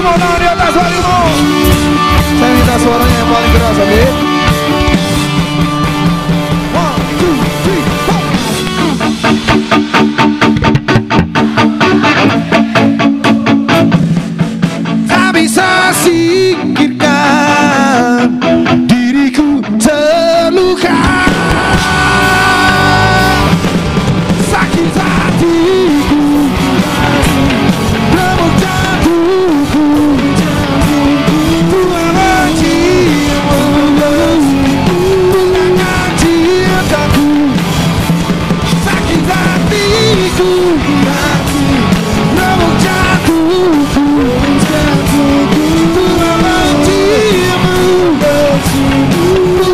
Próximo na área das Valimão. Sem das Valimão, bola em grossa, viu? Sabe só assim se Ooh.